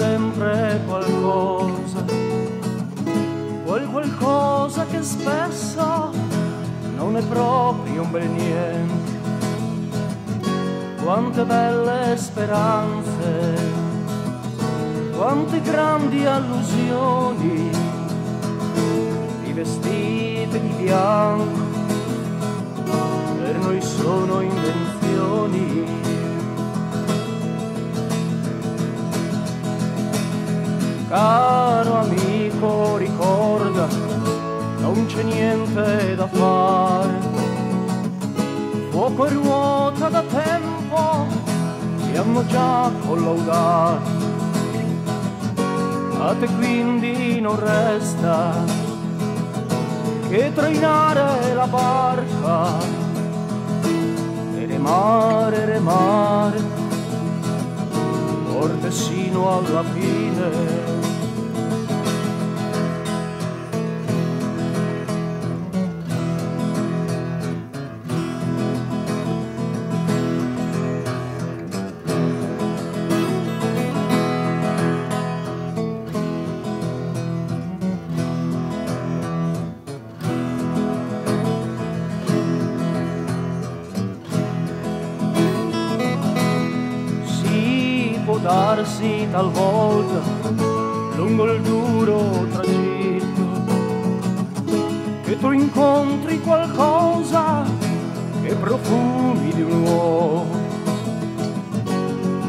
sempre qualcosa, quel qualcosa che spesso non è proprio un bel niente. Quante belle speranze, quante grandi allusioni, rivestite di bianco, per noi sono invenzioni. Caro amico, ricorda, non c'è niente da fare. Fuoco e ruota da tempo ti hanno già collaudato. A te quindi non resta che trainare la barca e remare, remare, forte sino alla fine. Darsi talvolta lungo il duro tragitto. Che tu incontri qualcosa che profumi di un uomo.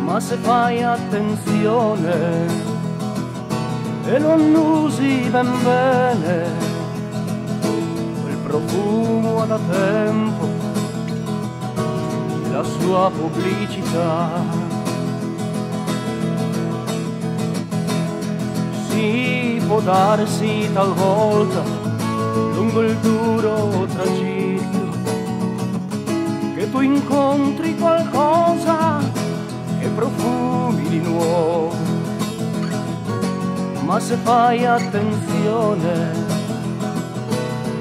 Ma se fai attenzione e non usi ben bene quel profumo ha da tempo la sua pubblicità si può darsi talvolta lungo il duro tragitto che tu incontri qualcosa che profumi di nuovo. Ma se fai attenzione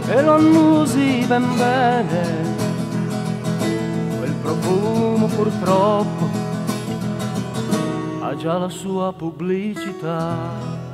e lo annusi ben bene quel profumo purtroppo ha già la sua pubblicità